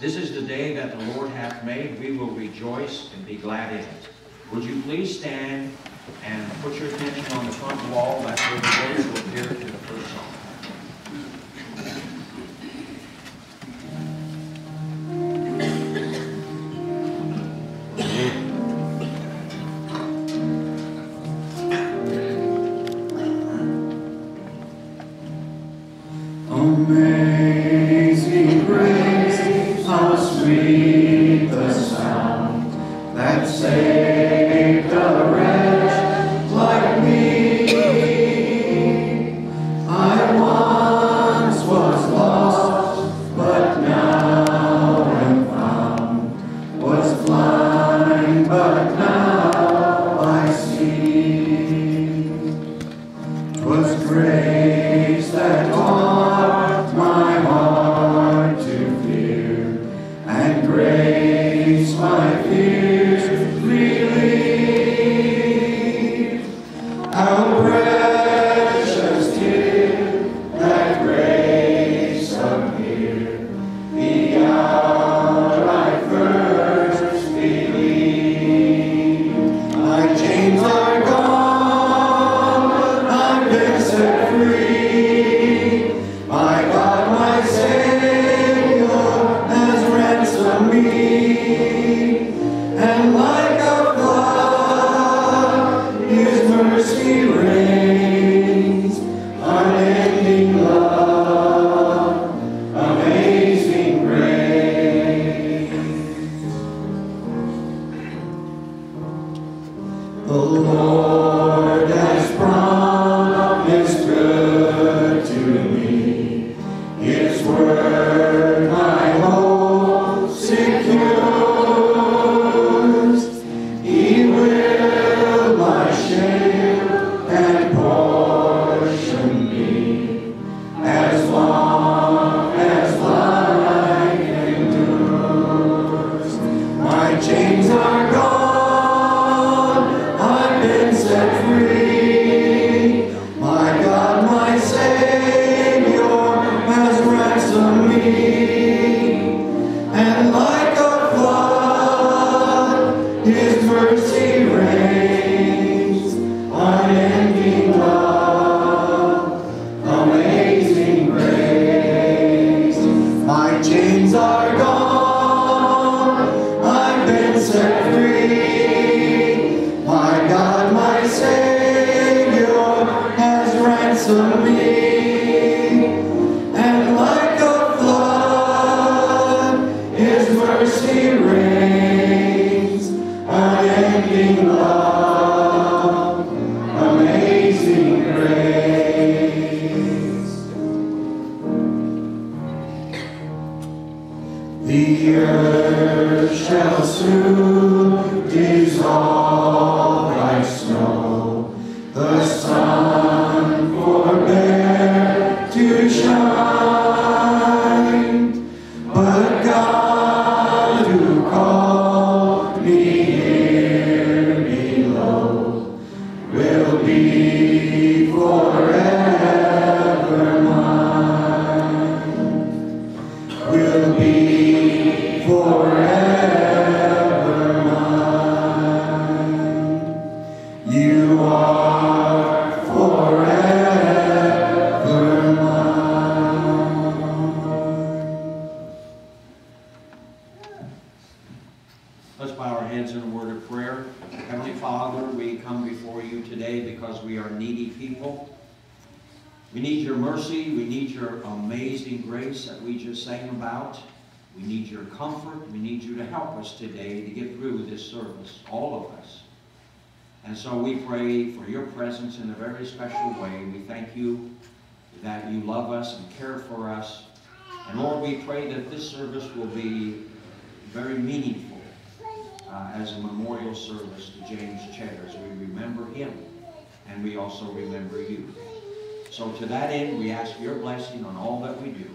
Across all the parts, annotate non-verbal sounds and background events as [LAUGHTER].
This is the day that the Lord hath made. We will rejoice and be glad in it. Would you please stand and put your attention on the front wall? That's where the words will appear to the first song. Let's bow our heads in a word of prayer. Heavenly Father, we come before you today because we are needy people. We need your mercy. We need your amazing grace that we just sang about. We need your comfort. We need you to help us today to get through this service, all of us. And so we pray for your presence in a very special way. We thank you that you love us and care for us. And Lord, we pray that this service will be very meaningful uh, as a memorial service to James as we remember him and we also remember you. So to that end, we ask your blessing on all that we do.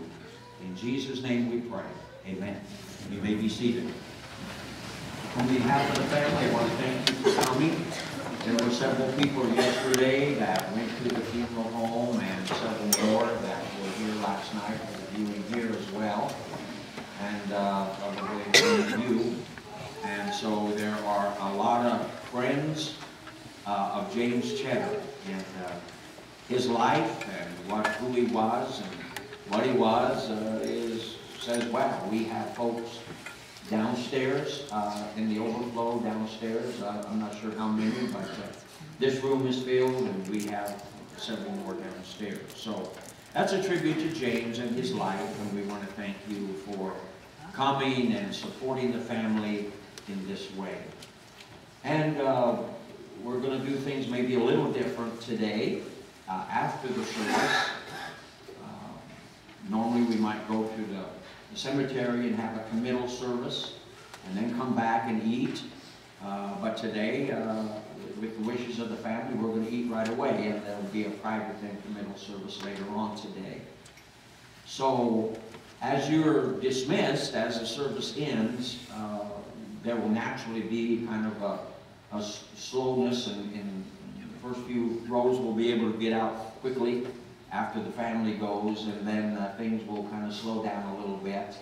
In Jesus' name we pray. Amen. You may be seated. On behalf of the family, I want to thank you for coming. There were several people yesterday that went to the funeral home and several more that were here last night for the viewing here as well. and uh, the you. And so there are a lot of friends uh, of James Tschetter and uh, his life and what who he was and what he was uh, is says wow we have folks downstairs uh, in the overflow downstairs. I'm not sure how many but uh, this room is filled and we have several more downstairs. So that's a tribute to James and his life and we want to thank you for coming and supporting the family in this way and uh, we're going to do things maybe a little different today uh, after the service. Uh, normally we might go to the, the, cemetery and have a committal service and then come back and eat. Uh, but today, uh, with the wishes of the family, we're going to eat right away and there will be a private and committal service later on today. So as you're dismissed, as the service ends, uh, there will naturally be kind of a a slowness and, and the first few rows will be able to get out quickly after the family goes and then uh, things will kind of slow down a little bit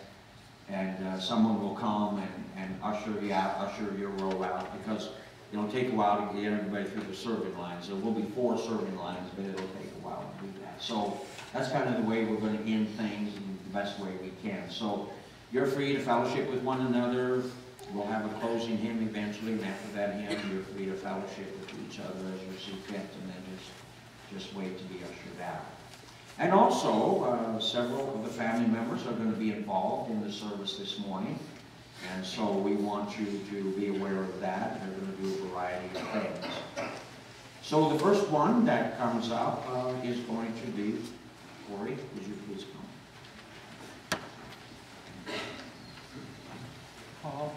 and uh, someone will come and, and usher you out, usher your row out because it'll take a while to get everybody through the serving lines. There will be four serving lines, but it'll take a while to do that. So that's kind of the way we're going to end things in the best way we can. So you're free to fellowship with one another, We'll have a closing hymn eventually, and after that hymn, you're free to fellowship with each other as you see fit, and then just, just wait to be ushered out. And also, uh, several of the family members are going to be involved in the service this morning, and so we want you to be aware of that. They're going to do a variety of things. So the first one that comes up uh, is going to be, Corey, would you please come? Paul.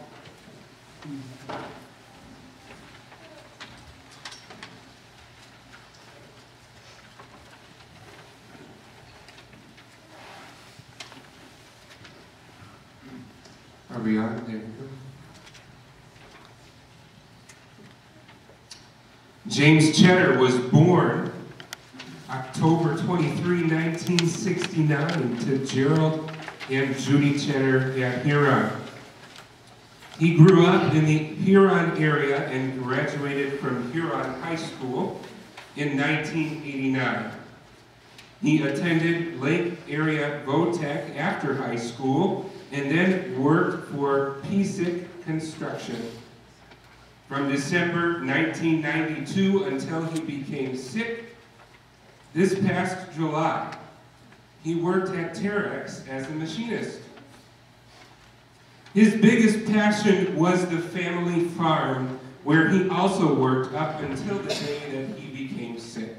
Are we on? There we go. James Tschetter was born October 23, 1969 to Gerald and Judy Tschetter at Huron. He grew up in the Huron area and graduated from Huron High School in 1989. He attended Lake Area Votech after high school and then worked for PSIC Construction. From December 1992 until he became sick, this past July, he worked at Terex as a machinist. His biggest passion was the family farm, where he also worked up until the day that he became sick.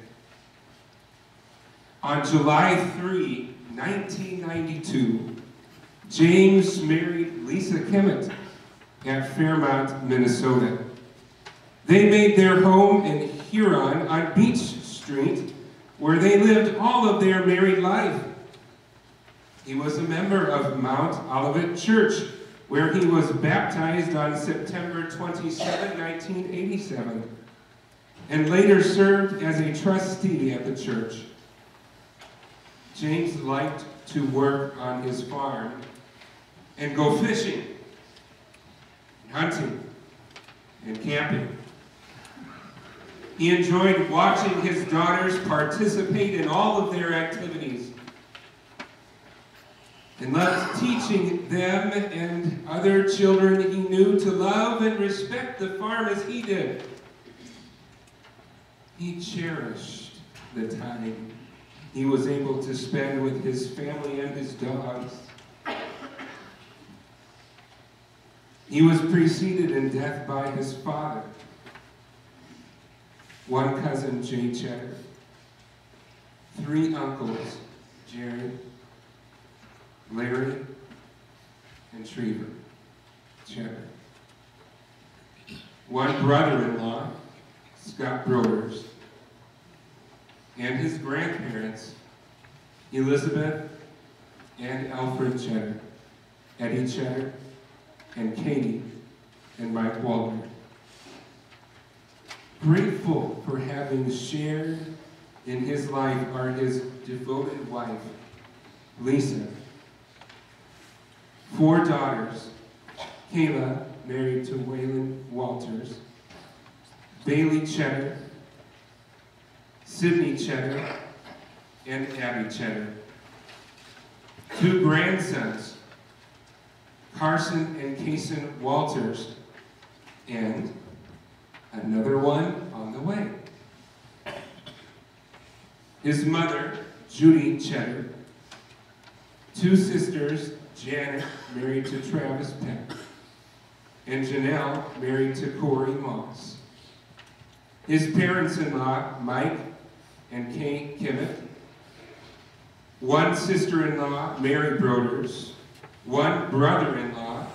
On July 3, 1992, James married Lisa Kemet at Fairmont, Minnesota. They made their home in Huron on Beach Street, where they lived all of their married life. He was a member of Mount Olivet Church, where he was baptized on September 27, 1987, and later served as a trustee at the church. James liked to work on his farm and go fishing, hunting, and camping. He enjoyed watching his daughters participate in all of their activities and loved teaching them and other children he knew to love and respect the farm as he did. He cherished the time he was able to spend with his family and his dogs. He was preceded in death by his father, one cousin, Jay Tschetter, three uncles, Jerry, Larry and Trevor Tschetter. One brother-in-law, Scott Broders, and his grandparents, Elizabeth and Alfred Tschetter, Eddie Tschetter, and Katie and Mike Walter. Grateful for having shared in his life are his devoted wife, Lisa, four daughters. Kayla, married to Waylon Walters. Bailey Tschetter. Sydney Tschetter. And Abby Tschetter. Two grandsons. Carson and Kason Walters. And another one on the way. His mother, Judy Tschetter. Two sisters, Janet, married to Travis Peck. And Janelle, married to Corey Moss. His parents-in-law, Mike and Kate Kimmett. One sister-in-law, Mary Broders. One brother-in-law,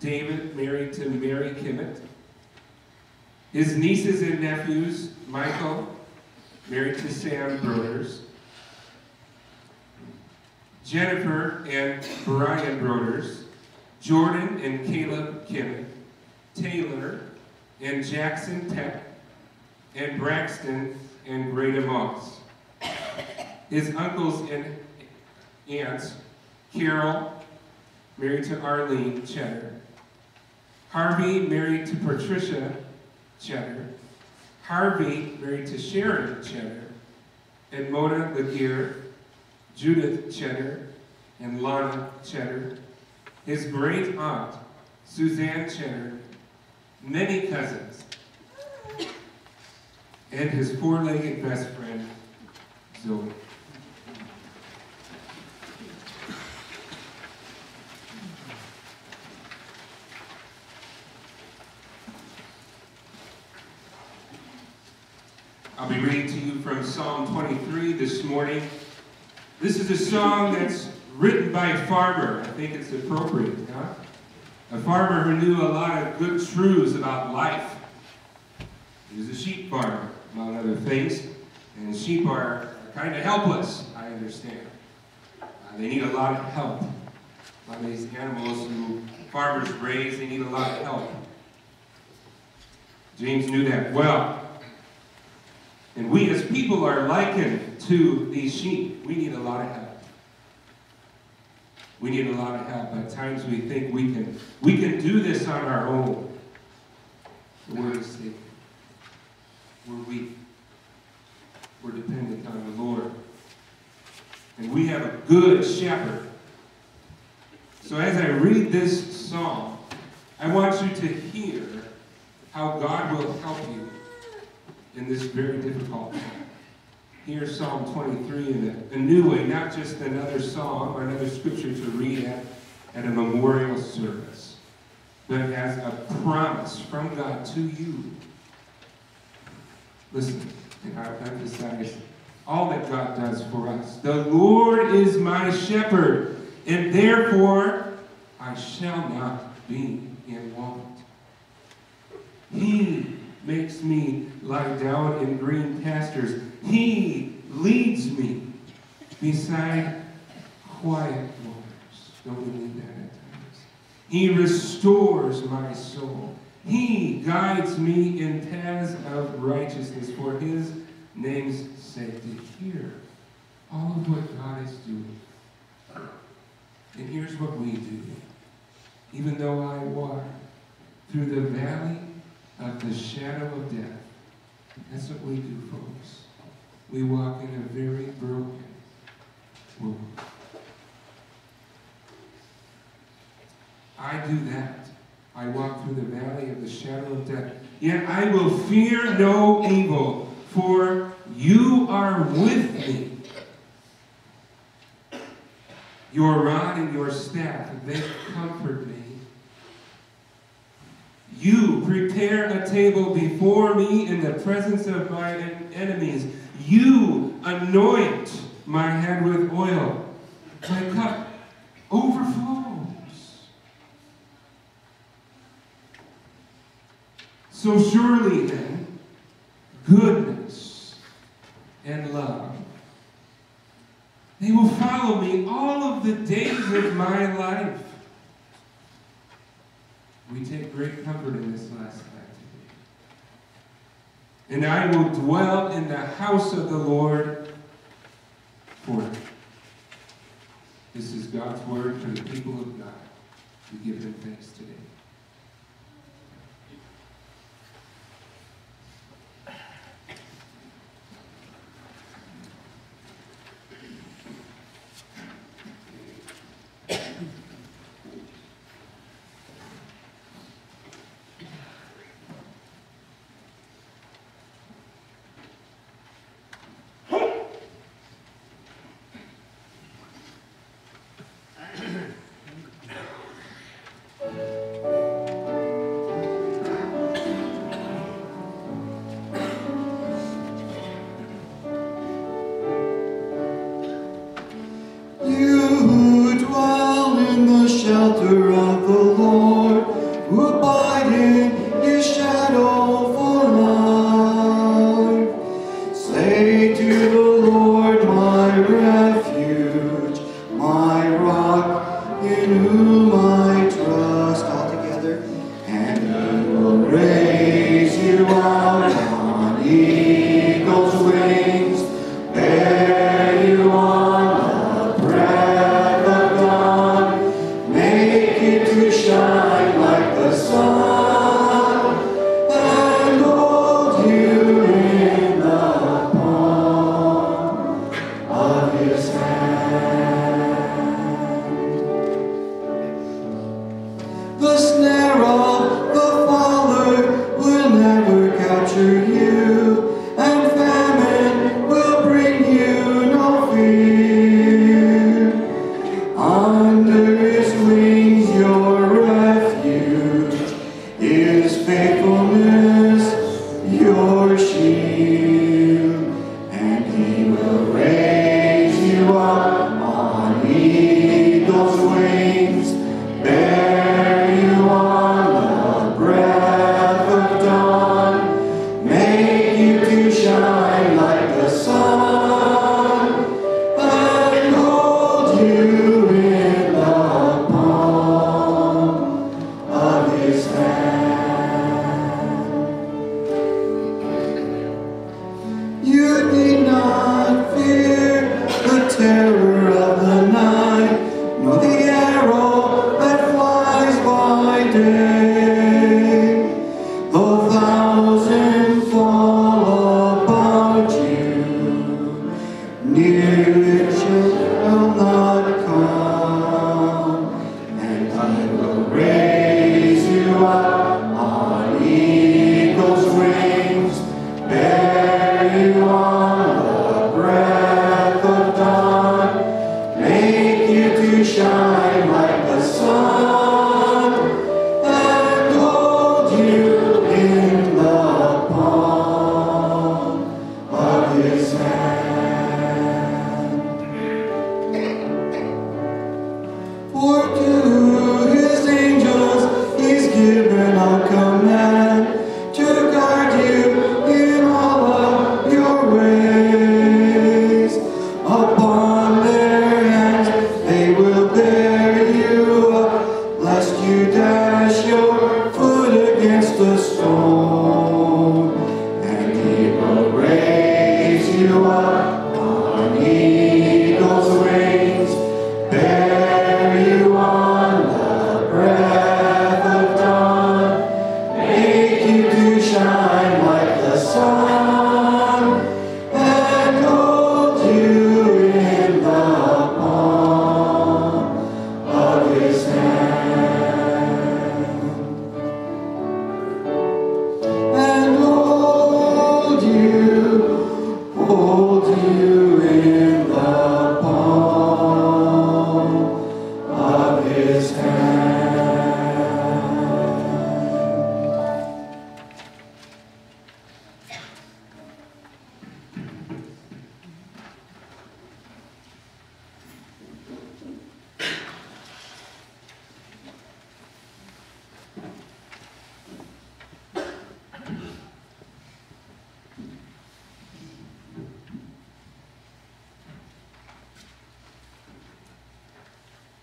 David, married to Mary Kimmett. His nieces and nephews, Michael, married to Sam Broders. Jennifer and Brian Broders. Jordan and Caleb Kimmett. Taylor and Jackson Peck. And Braxton and Greta Moss. His uncles and aunts, Carol, married to Arlene Tschetter. Harvey, married to Patricia Tschetter. Harvey, married to Sharon Tschetter. And Mona Laguerre, Judith Tschetter, and Lana Tschetter. His great aunt, Suzanne Tschetter. Many cousins. And his four-legged best friend, Zoe. I'll be reading to you from Psalm 23 this morning. This is a song that's written by a farmer. I think it's appropriate, huh? A farmer who knew a lot of good truths about life. He was a sheep farmer, among other things. And sheep are kind of helpless, I understand. Uh, they need a lot of help. A lot of these animals who farmers raise, they need a lot of help. James knew that well. And we as people are likened to these sheep. We need a lot of help. We need a lot of help. At times we think we can we can do this on our own. Word is we're weak. We're dependent on the Lord. And we have a good shepherd. So as I read this psalm, I want you to hear how God will help you in this very difficult time. Here's Psalm 23 in a, a, new way, not just another song or another scripture to read at, at a memorial service, but as a promise from God to you. Listen, and I emphasize all that God does for us. The Lord is my shepherd, and therefore I shall not be in want. He makes me lie down in green pastures. He leads me beside quiet waters. Don't we need that at times? He restores my soul. He guides me in paths of righteousness for his name's sake. To hear all of what God is doing. And here's what we do. Even though I walk through the valley of the shadow of death. That's what we do, folks. We walk in a very broken world. I do that. I walk through the valley of the shadow of death. Yet I will fear no evil, for you are with me. Your rod and your staff, they comfort me. You prepare a table before me in the presence of my enemies. You anoint my head with oil. My cup overflows. So surely then, goodness and love, they will follow me all of the days of my life we take great comfort in this last fact. And I will dwell in the house of the Lord forever. This is God's word for the people of God. We give him thanks today.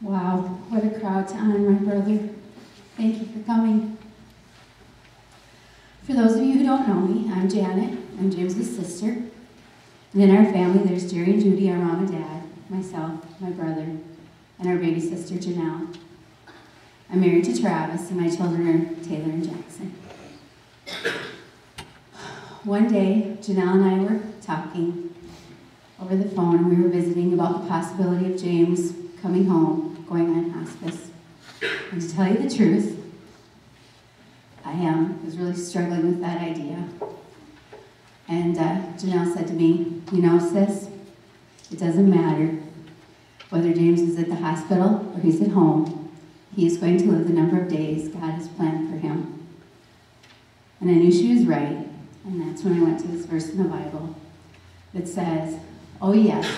Wow, what a crowd to honor my brother. Thank you for coming. For those of you who don't know me, I'm Janet. I'm James's sister. And in our family, there's Jerry and Judy, our mom and dad, myself, my brother, and our baby sister, Janelle. I'm married to Travis, and my children are Taylor and Jackson. One day, Janelle and I were talking over the phone, and we were visiting about the possibility of James coming home going on hospice. And to tell you the truth, I um, was really struggling with that idea. And uh, Janelle said to me, You know, sis, it doesn't matter whether James is at the hospital or he's at home. He is going to live the number of days God has planned for him. And I knew she was right. And that's when I went to this verse in the Bible that says, Oh, yes,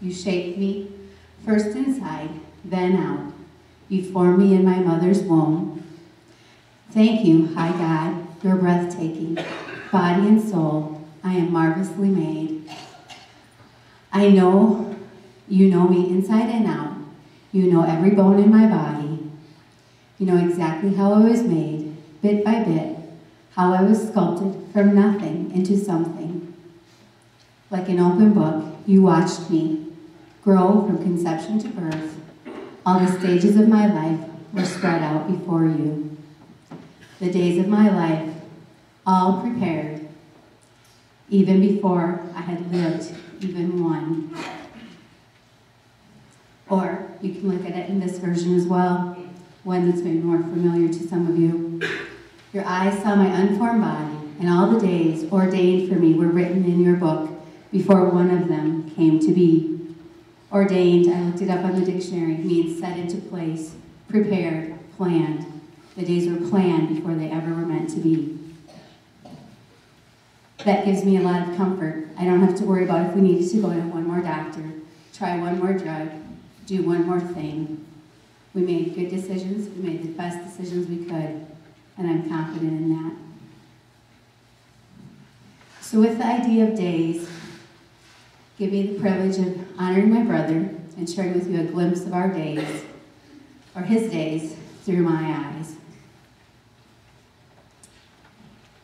you shaped me, first inside, then out. before me in my mother's womb. Thank you, high God, you're breathtaking. Body and soul, I am marvelously made. I know you know me inside and out. You know every bone in my body. You know exactly how I was made, bit by bit, how I was sculpted from nothing into something. Like an open book, you watched me grow from conception to birth. All the stages of my life were spread out before you. The days of my life, all prepared, even before I had lived even one. Or you can look at it in this version as well, one that's maybe more familiar to some of you. Your eyes saw my unformed body, and all the days ordained for me were written in your book before one of them came to be. Ordained, I looked it up on the dictionary, means set into place, prepared, planned. The days were planned before they ever were meant to be. That gives me a lot of comfort. I don't have to worry about if we needed to go to one more doctor, try one more drug, do one more thing. We made good decisions, we made the best decisions we could, and I'm confident in that. So, with the idea of days, give me the privilege of honoring my brother and sharing with you a glimpse of our days, or his days, through my eyes.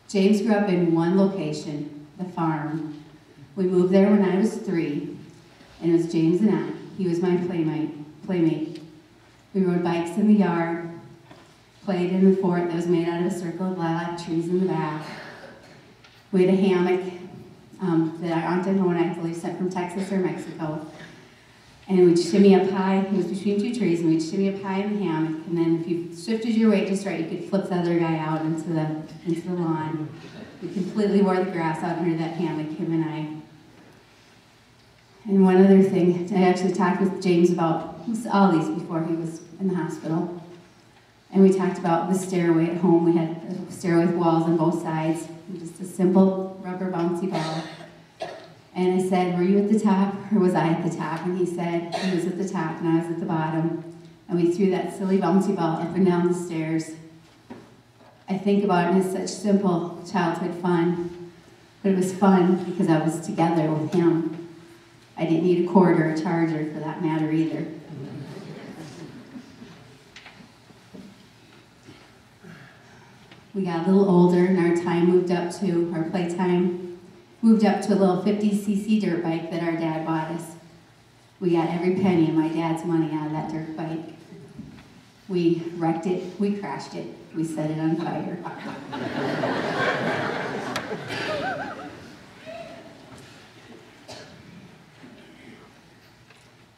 James grew up in one location, the farm. We moved there when I was three, and it was James and I. He was my playmate. playmate. We rode bikes in the yard, played in the fort that was made out of a circle of lilac trees in the back. We had a hammock um, that our aunt and I believe, sent from Texas or Mexico. And we'd shimmy up high, it was between two trees, and we'd shimmy up high in the hammock, and then if you shifted your weight just right, you could flip the other guy out into the, into the lawn. We completely wore the grass out under that hammock, him and I. And one other thing, I actually talked with James about all these before he was in the hospital. And we talked about the stairway at home. We had stairway with walls on both sides, just a simple rubber bouncy ball. And I said, Were you at the top or was I at the top? And he said, He was at the top and I was at the bottom. And we threw that silly bouncy ball up and down the stairs. I think about it as such simple childhood fun. But it was fun because I was together with him. I didn't need a cord or a charger for that matter either. We got a little older and our time moved up to, our playtime moved up to a little 50cc dirt bike that our dad bought us. We got every penny of my dad's money out of that dirt bike. We wrecked it, we crashed it, we set it on fire.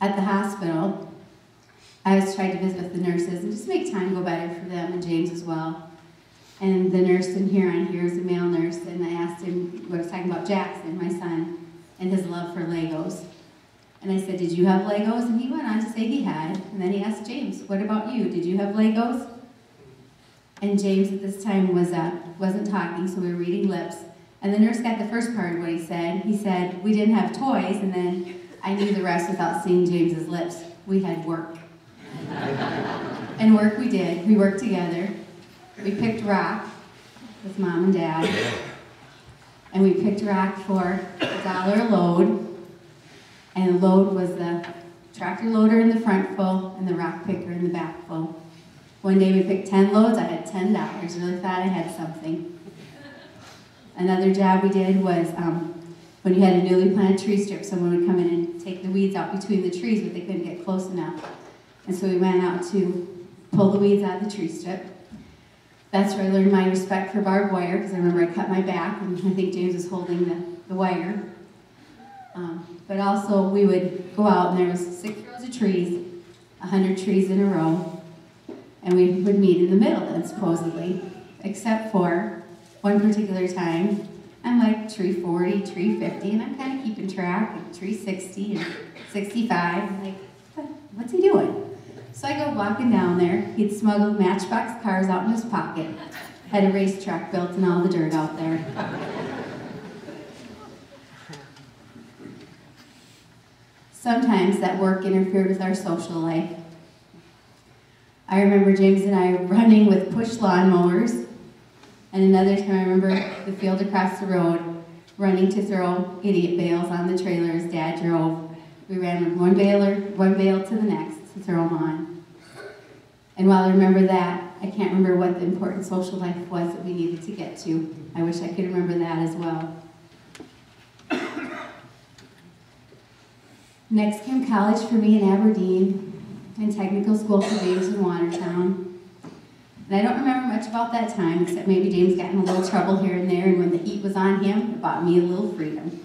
At the hospital, I was trying to visit with the nurses and just make time go better for them and James as well. And the nurse in here on here is a male nurse, and I asked him, I was talking about Jackson, my son, and his love for Legos. And I said, Did you have Legos? And he went on to say he had. And then he asked James, What about you? Did you have Legos? And James at this time was uh, wasn't talking, so we were reading lips. And the nurse got the first part of what he said. He said, We didn't have toys, and then I knew the rest without seeing James's lips. We had work. [LAUGHS] and work we did. We worked together. We picked rock with mom and dad. And we picked rock for a dollar a load. And the load was the tractor loader in the front full and the rock picker in the back full. One day we picked 10 loads, I had $10. Really thought I had something. Another job we did was um, when you had a newly planted tree strip, someone would come in and take the weeds out between the trees, but they couldn't get close enough. And so we went out to pull the weeds out of the tree strip. That's where I learned my respect for barbed wire, because I remember I cut my back, and I think James was holding the, the wire. Um, but also, we would go out, and there was six rows of trees, a hundred trees in a row, and we would meet in the middle then, supposedly, except for one particular time, I'm like tree 40, tree 50, and I'm kind of keeping track, and tree 60, and 65, I'm like, what, what's he doing? So I go walking down there. He'd smuggled matchbox cars out in his pocket. Had a racetrack built and all the dirt out there. Sometimes that work interfered with our social life. I remember James and I running with push lawnmowers. And another time I remember the field across the road running to throw idiot bales on the trailer as dad drove. We ran one baler, one bale to the next throw on. And while I remember that, I can't remember what the important social life was that we needed to get to. I wish I could remember that as well. Next came college for me in Aberdeen and technical school for James in Watertown. And I don't remember much about that time, except maybe James got in a little trouble here and there, and when the heat was on him, it bought me a little freedom.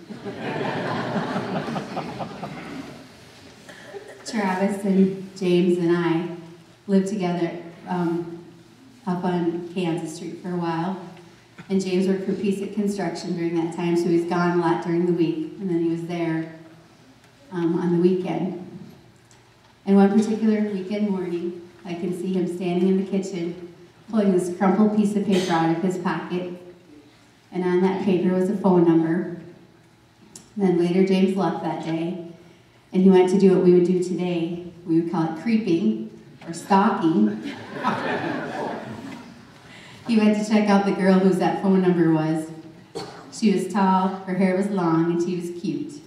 Travis and James and I lived together um, up on Kansas Street for a while. And James worked for Peace at Construction during that time, so he was gone a lot during the week, and then he was there um, on the weekend. And one particular weekend morning, I can see him standing in the kitchen, pulling this crumpled piece of paper out of his pocket, and on that paper was a phone number. And then later, James left that day, and he went to do what we would do today. We would call it creeping or stalking. [LAUGHS] he went to check out the girl whose that phone number was. She was tall, her hair was long, and she was cute.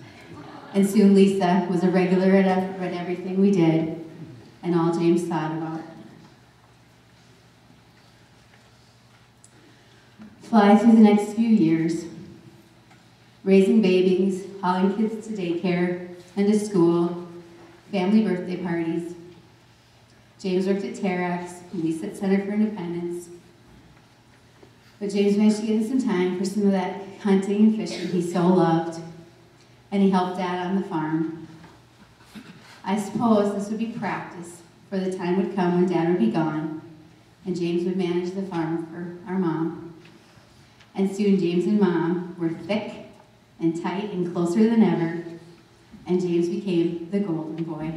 And soon Lisa was a regular at, at everything we did, and all James thought about. Fly through the next few years, raising babies, hauling kids to daycare and to school, family birthday parties. James worked at Terex, Lisa at Center for Independence. But James managed to get in some time for some of that hunting and fishing he so loved, and he helped Dad on the farm. I suppose this would be practice, for the time would come when Dad would be gone, and James would manage the farm for our mom. And soon James and Mom were thick and tight and closer than ever, and James became the golden boy.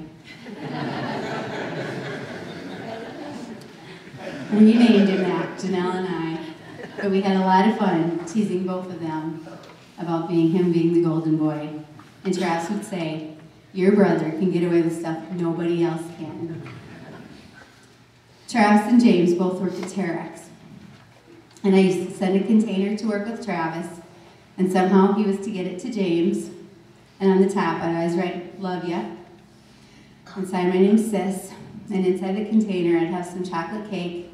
we named him that, Janelle and I, but we had a lot of fun teasing both of them about being him being the golden boy. And Travis would say, your brother can get away with stuff nobody else can. Travis and James both worked at Terex. And I used to send a container to work with Travis, and somehow he was to get it to James. And on the top, I'd always write, love ya. Inside, my name's Sis. And inside the container, I'd have some chocolate cake,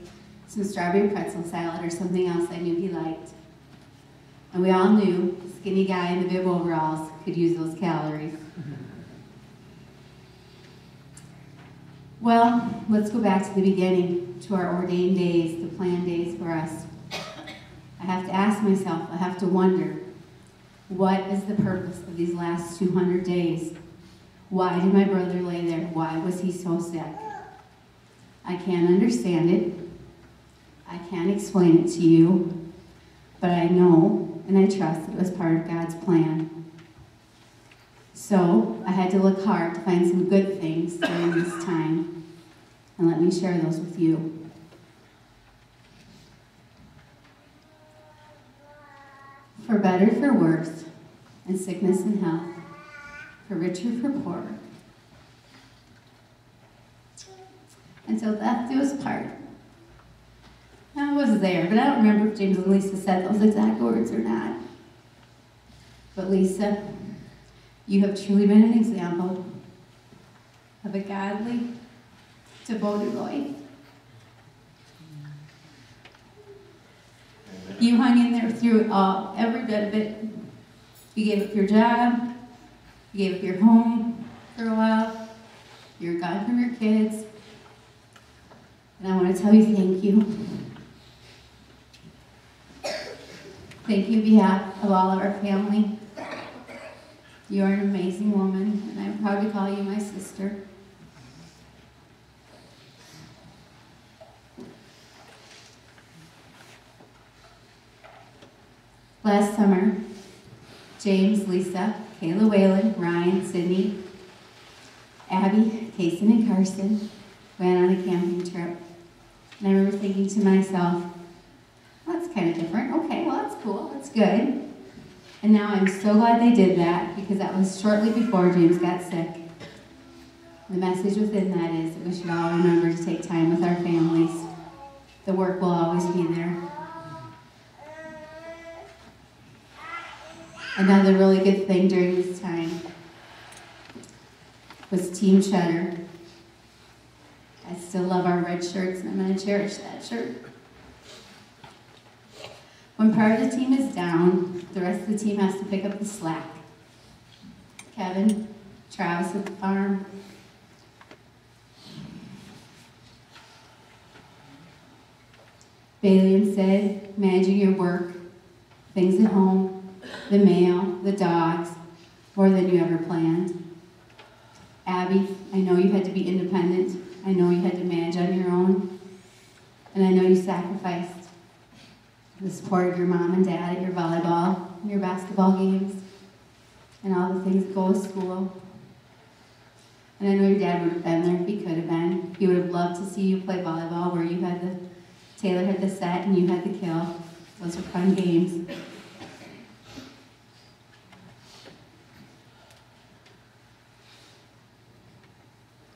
some strawberry pretzel salad, or something else I knew he liked. And we all knew the skinny guy in the bib overalls could use those calories. Well, let's go back to the beginning, to our ordained days, the planned days for us. I have to ask myself, I have to wonder, what is the purpose of these last 200 days? Why did my brother lay there? Why was he so sick? I can't understand it. I can't explain it to you. But I know and I trust it was part of God's plan. So I had to look hard to find some good things during this time. And let me share those with you. For better, for worse, in sickness and health, for richer, for poorer. And so that was part. I was there, but I don't remember if James and Lisa said those exact words or not. But Lisa, you have truly been an example of a godly, devoted life. You hung in there through it all, every bit of it. You gave up your job, you gave up your home for a while, you were gone from your kids. And I want to tell you thank you. Thank you on behalf of all of our family. You are an amazing woman, and I'm proud to call you my sister. Last summer, James, Lisa, Kayla Whalen, Ryan, Sydney, Abby, Kason, and Carson went on a camping trip. And I remember thinking to myself, well, that's kind of different. Okay, well, that's cool. That's good. And now I'm so glad they did that because that was shortly before James got sick. The message within that is that we should all remember to take time with our families. The work will always be there. Another really good thing during this time was Team Tschetter. I still love our red shirts and I'm going to cherish that shirt. When part of the team is down, the rest of the team has to pick up the slack. Kevin, Travis at the farm. Bailey and Sid, managing your work, things at home, the mail, the dogs, more than you ever planned. Abby, I know you had to be independent. I know you had to manage on your own. And I know you sacrificed the support of your mom and dad at your volleyball, and your basketball games, and all the things that go with school. And I know your dad would have been there if he could have been. He would have loved to see you play volleyball where you had the, Taylor had the set and you had the kill. Those were fun games.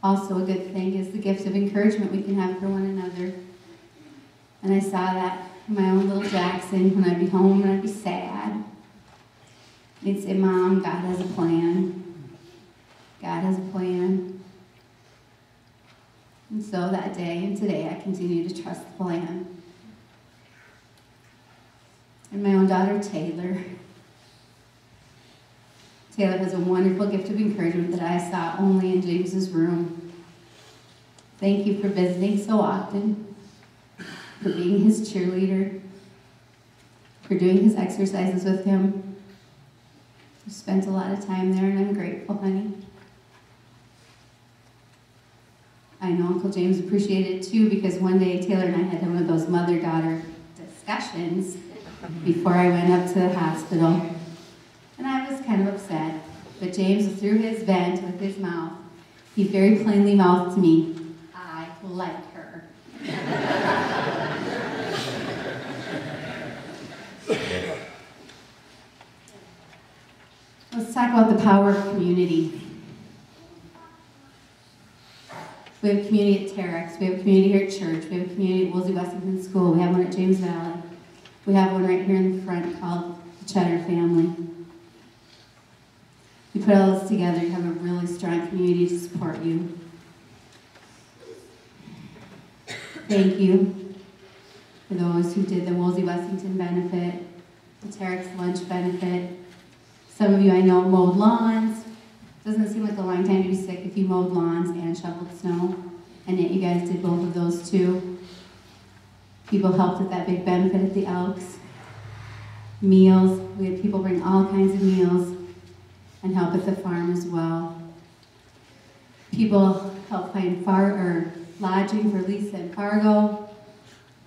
Also, a good thing is the gift of encouragement we can have for one another. And I saw that in my own little Jackson when I'd be home and I'd be sad. He'd say, Mom, God has a plan. God has a plan. And so that day and today, I continue to trust the plan. And my own daughter, Taylor. Taylor has a wonderful gift of encouragement that I saw only in James's room. Thank you for visiting so often, for being his cheerleader, for doing his exercises with him. You spent a lot of time there, and I'm grateful, honey. I know Uncle James appreciated it too because one day Taylor and I had one of those mother daughter discussions before I went up to the hospital. And I was kind of upset. But James, through his vent with his mouth, he very plainly mouthed to me, I like her. [LAUGHS] Let's talk about the power of community. We have a community at Terex. We have a community here at church. We have a community at Wolsey Wessington School. We have one at James Valley. We have one right here in the front called the Tschetter Family. You put all this together, you have a really strong community to support you. Thank you for those who did the Wolsey Wessington benefit, the Terex lunch benefit. Some of you I know mowed lawns. Doesn't seem like a long time to be sick if you mowed lawns and shoveled snow, and yet you guys did both of those too. People helped with that big benefit at the Elks. Meals, we had people bring all kinds of meals and help at the farm as well. People helped find far or lodging for Lisa and Fargo,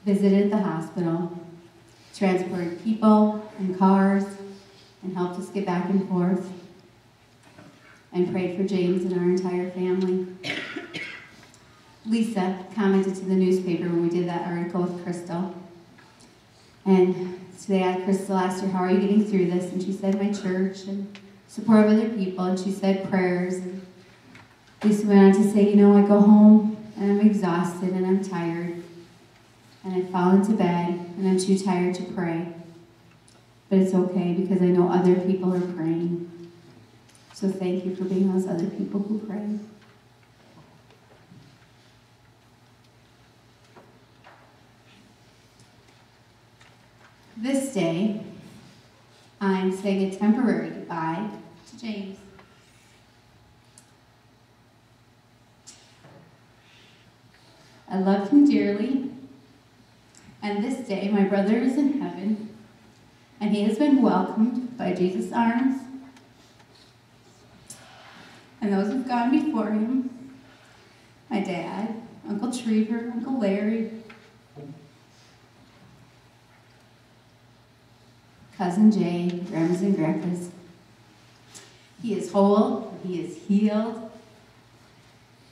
visited the hospital, transported people and cars, and helped us get back and forth, and prayed for James and our entire family. Lisa commented to the newspaper when we did that article with Crystal. And today I Crystal asked her, How are you getting through this? And she said, My church and support of other people. And she said, Prayers. And Lisa went on to say, You know, I go home and I'm exhausted and I'm tired. And I fall into bed and I'm too tired to pray. But it's okay because I know other people are praying. So thank you for being those other people who pray. This day, I'm saying a temporary goodbye to James. I I love him dearly. And this day, my brother is in heaven, and he has been welcomed by Jesus' arms. And those who've gone before him my dad, Uncle Trevor, Uncle Larry, Cousin Jay, grandmas and grandpas. He is whole, he is healed,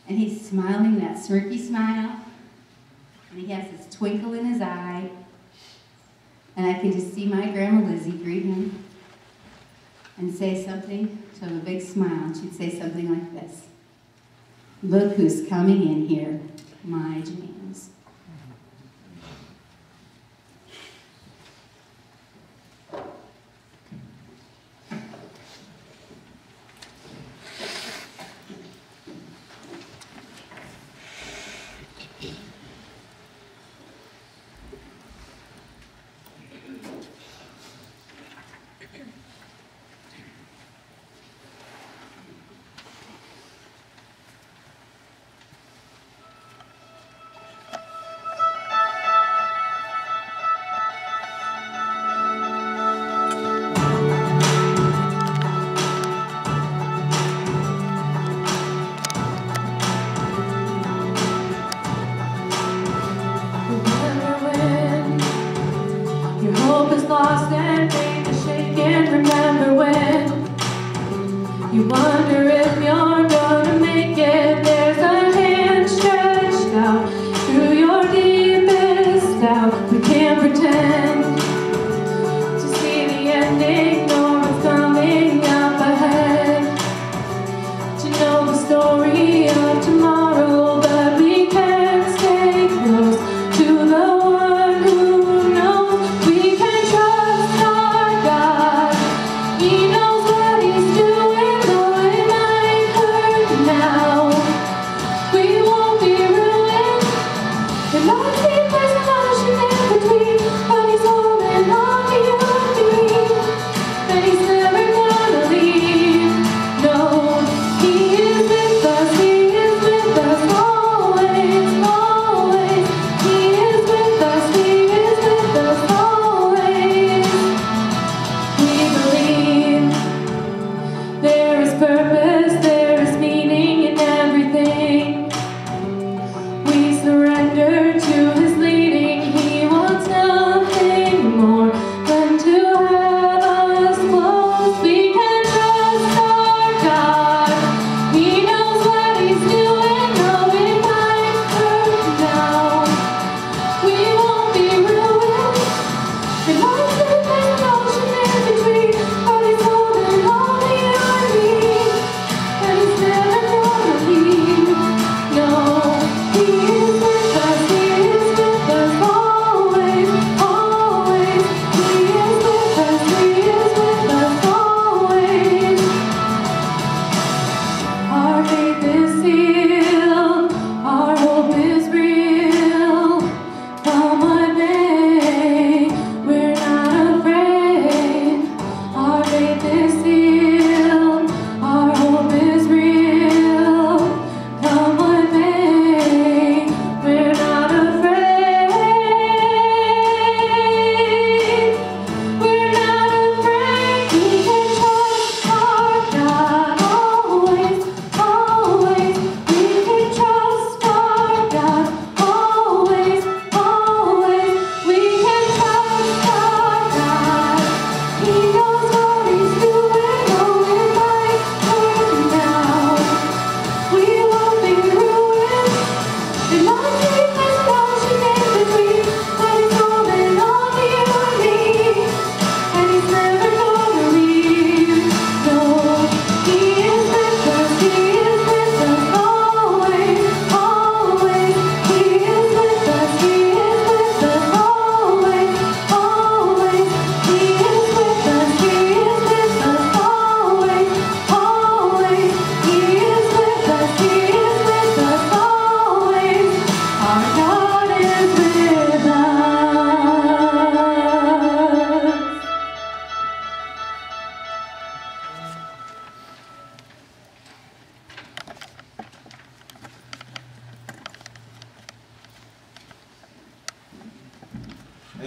and he's smiling that smirky smile, and he has this twinkle in his eye, and I can just see my grandma Lizzie greet him and say something, to have a big smile, and she'd say something like this. Look who's coming in here, my James.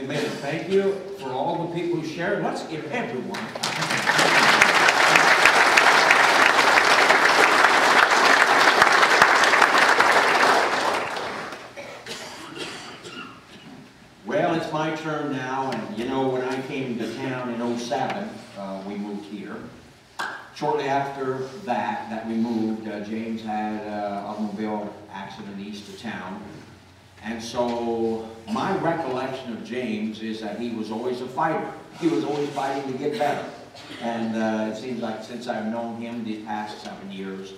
Thank you for all the people who shared. Let's give everyone. Well, it's my turn now, and you know, when I came to town in 07, uh, we moved here. Shortly after that, that we moved, uh, James had an automobile accident east of town. And so my recollection of James is that he was always a fighter. He was always fighting to get better. And uh, it seems like since I've known him the past seven years,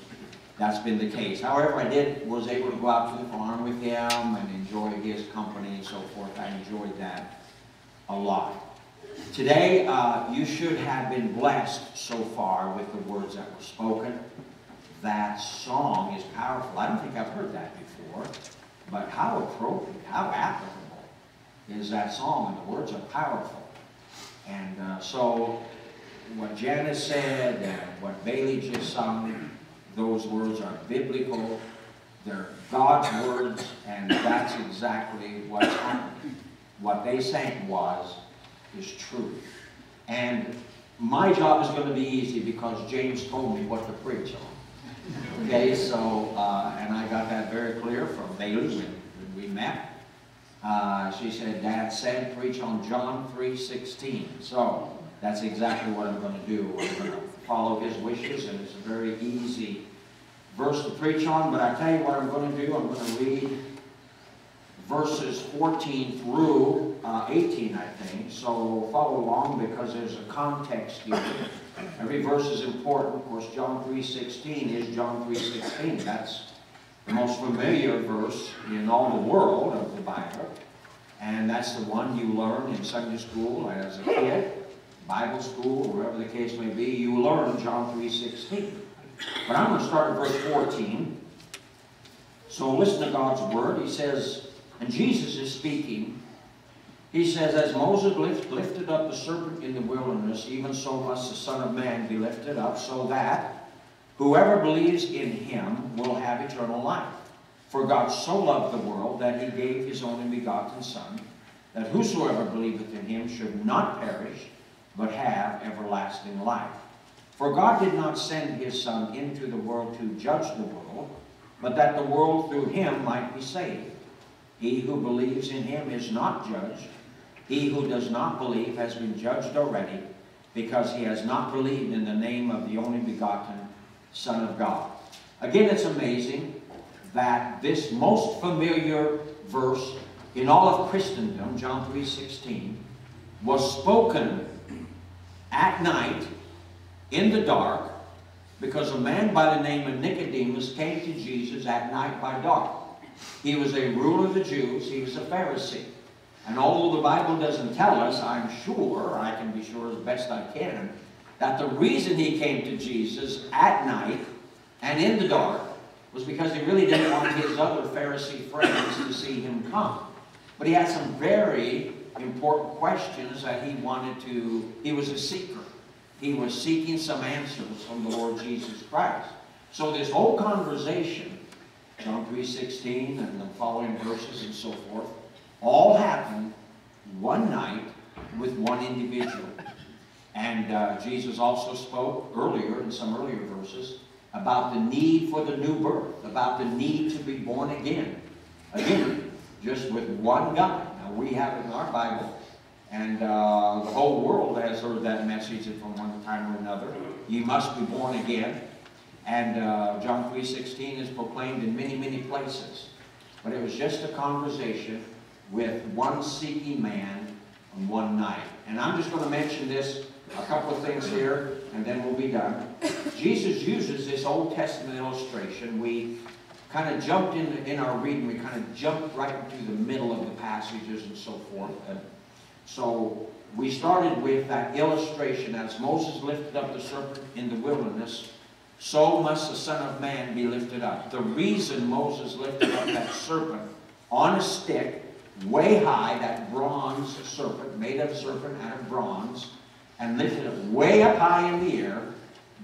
that's been the case. However, I did was able to go out to the farm with him and enjoy his company and so forth. I enjoyed that a lot. Today, uh, you should have been blessed so far with the words that were spoken. That song is powerful. I don't think I've heard that before, but how appropriate, how applicable is that song, and the words are powerful. And uh, so, what Janice said and what Bailey just sung, those words are biblical, they're God's words, and that's exactly what's happening. What they sang was, is true. And my job is going to be easy because James told me what to preach on. Okay, so, uh, and I got that very clear from Bailey when, we met. Uh, she said, Dad said, preach on John 3.16. So, that's exactly what I'm going to do. I'm going to follow his wishes, and it's a very easy verse to preach on. But I tell you what I'm going to do. I'm going to read verses 14 through uh, 18, I think. So follow along because there's a context here. Every verse is important. Of course, John 3.16 is John 3.16. That's the most familiar verse in all the world of the Bible. And that's the one you learn in Sunday school as a kid, Bible school, wherever the case may be. You learn John 3.16. But I'm going to start at verse 14. So listen to God's word. He says, and Jesus is speaking. He says, As Moses lift, lifted up the serpent in the wilderness, even so must the Son of Man be lifted up, so that whoever believes in him will have eternal life. For God so loved the world that he gave his only begotten Son, that whosoever believeth in him should not perish, but have everlasting life. For God did not send his Son into the world to judge the world, but that the world through him might be saved. He who believes in him is not judged. He who does not believe has been judged already, because he has not believed in the name of the only begotten Son of God. Again, it's amazing that this most familiar verse in all of Christendom, John 3.16, was spoken at night, in the dark, because a man by the name of Nicodemus came to Jesus at night by dark. He was a ruler of the Jews. He was a Pharisee. And although the Bible doesn't tell us, I'm sure, I can be sure as best I can, that the reason he came to Jesus at night and in the dark was because he really didn't want his other Pharisee friends to see him come. But he had some very important questions that he wanted to, he was a seeker. He was seeking some answers from the Lord Jesus Christ. So this whole conversation John 3.16 and the following verses and so forth, all happened one night with one individual. And uh, Jesus also spoke earlier, in some earlier verses, about the need for the new birth, about the need to be born again. Again, just with one guy. Now, we have in our Bible, and uh, the whole world has heard that message from one time or another. You must be born again. And uh, John 3.16 is proclaimed in many, many places. But it was just a conversation with one seeking man on one night. And I'm just going to mention this, a couple of things here, and then we'll be done. Jesus uses this Old Testament illustration. We kind of jumped in, in our reading, we kind of jumped right into the middle of the passages and so forth. And so we started with that illustration as Moses lifted up the serpent in the wilderness so must the Son of Man be lifted up. The reason Moses lifted up that serpent on a stick, way high, that bronze serpent, made of serpent out of bronze, and lifted it way up high in the air,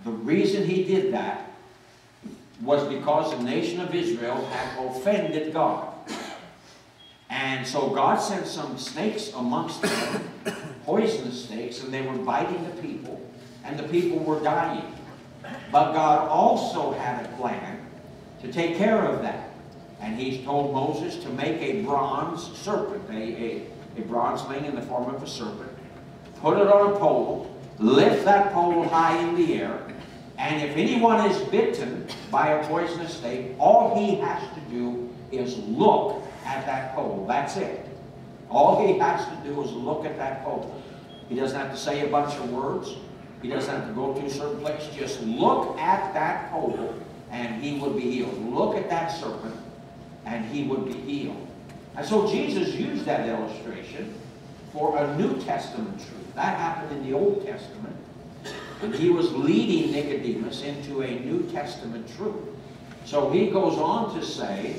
the reason he did that was because the nation of Israel had offended God. And so God sent some snakes amongst them, poisonous snakes, and they were biting the people, and the people were dying. But God also had a plan to take care of that. And he told Moses to make a bronze serpent, a, a, a bronze thing in the form of a serpent, put it on a pole, lift that pole high in the air, and if anyone is bitten by a poisonous snake, all he has to do is look at that pole. That's it. All he has to do is look at that pole. He doesn't have to say a bunch of words. He doesn't have to go to a certain place. Just look at that pole and he would be healed. Look at that serpent and he would be healed. And so Jesus used that illustration for a New Testament truth. That happened in the Old Testament. And he was leading Nicodemus into a New Testament truth. So he goes on to say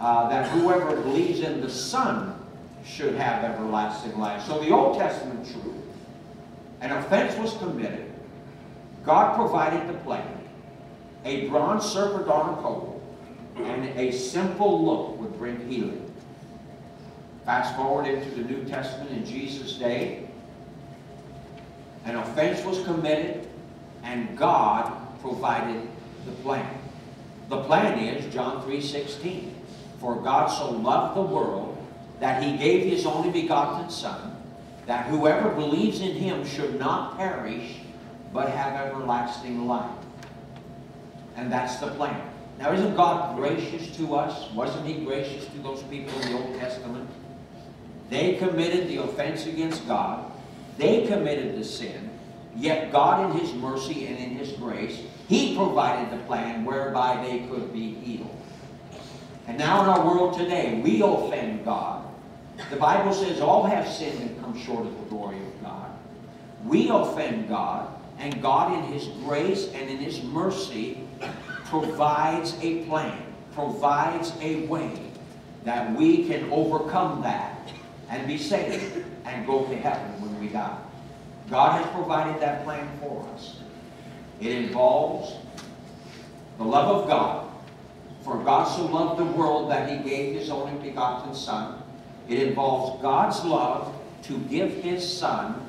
uh, that whoever believes in the Son should have everlasting life. So the Old Testament truth, an offense was committed. God provided the plan. A bronze serpent on a pole and a simple look would bring healing. Fast forward into the New Testament in Jesus' day, an offense was committed, and God provided the plan. The plan is John 3.16. For God so loved the world that he gave his only begotten Son, that whoever believes in him should not perish, but have everlasting life. And that's the plan. Now, isn't God gracious to us? Wasn't he gracious to those people in the Old Testament? They committed the offense against God. They committed the sin. Yet God in his mercy and in his grace, he provided the plan whereby they could be healed. And now in our world today, we offend God. The Bible says all have sinned and come short of the glory of God. We offend God, and God in his grace and in his mercy provides a plan, provides a way that we can overcome that and be saved and go to heaven when we die. God has provided that plan for us. It involves the love of God. For God so loved the world that he gave his only begotten Son. It involves God's love to give his Son.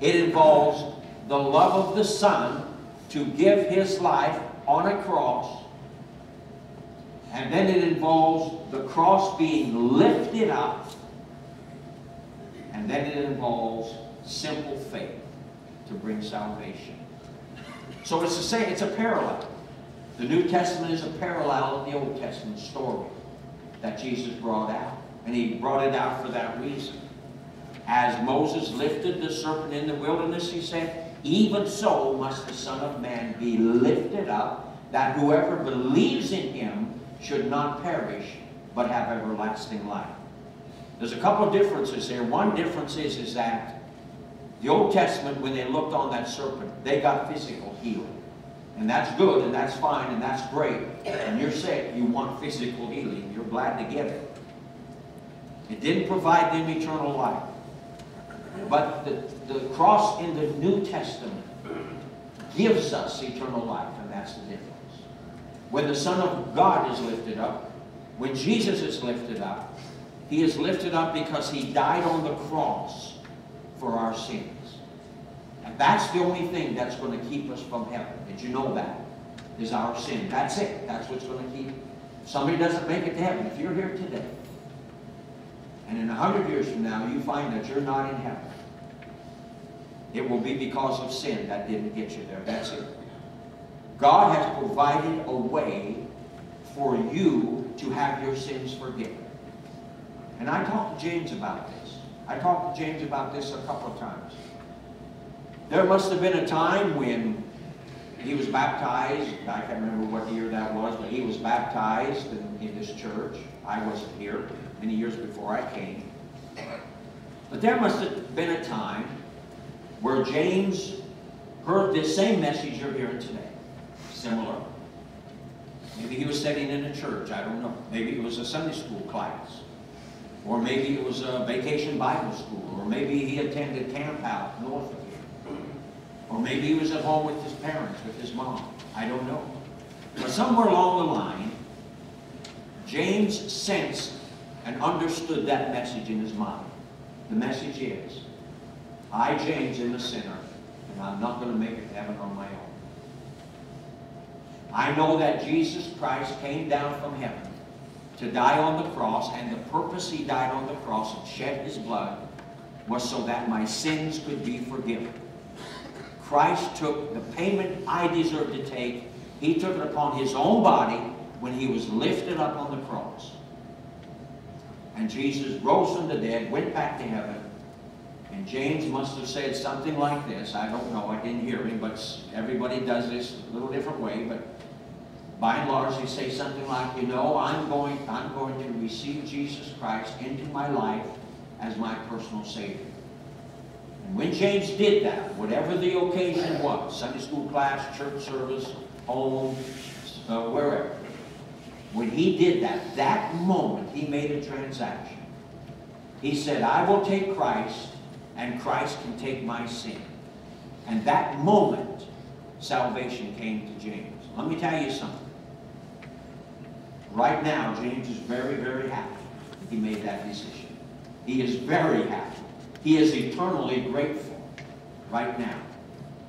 It involves the love of the Son to give his life on a cross. And then it involves the cross being lifted up. And then it involves simple faith to bring salvation. So it's to say it's a parallel. The New Testament is a parallel of the Old Testament story that Jesus brought out. And he brought it out for that reason. As Moses lifted the serpent in the wilderness, he said, even so must the Son of Man be lifted up, that whoever believes in him should not perish, but have everlasting life. There's a couple of differences here. One difference is, is that the Old Testament, when they looked on that serpent, they got physical healing. And that's good, and that's fine, and that's great. And you're sick, you want physical healing. You're glad to get it. It didn't provide them eternal life. But the, the cross in the New Testament gives us eternal life, and that's the difference. When the Son of God is lifted up, when Jesus is lifted up, he is lifted up because he died on the cross for our sins. And that's the only thing that's going to keep us from heaven. Did you know that? Is our sin. That's it. That's what's going to keep. Somebody doesn't make it to heaven, if you're here today, and in a hundred years from now you find that you're not in heaven, it will be because of sin that didn't get you there. That's it. God has provided a way for you to have your sins forgiven. And I talked to James about this. I talked to James about this a couple of times. There must have been a time when he was baptized. I can't remember what year that was, but he was baptized in, in this church. I wasn't here many years before I came. But there must have been a time where James heard this same message you're hearing today. Similar. Maybe he was sitting in a church. I don't know. Maybe it was a Sunday school class. Or maybe it was a vacation Bible school. Or maybe he attended camp out north of here. Or maybe he was at home with his parents, with his mom. I don't know. But somewhere along the line, James sensed and understood that message in his mind. The message is, I, James, am a sinner, and I'm not going to make it to heaven on my own. I know that Jesus Christ came down from heaven to die on the cross, and the purpose he died on the cross and shed his blood was so that my sins could be forgiven. Christ took the payment I deserved to take. He took it upon his own body when he was lifted up on the cross. And Jesus rose from the dead, went back to heaven, and James must have said something like this. I don't know, I didn't hear him, but everybody does this a little different way, but by and large, they say something like, you know, I'm going, I'm going to receive Jesus Christ into my life as my personal Savior. And when James did that, whatever the occasion was, Sunday school class, church service, home, uh, wherever, when he did that, that moment he made a transaction. He said, I will take Christ, and Christ can take my sin. And that moment, salvation came to James. Let me tell you something. Right now, James is very, very happy he made that decision. He is very happy. He is eternally grateful right now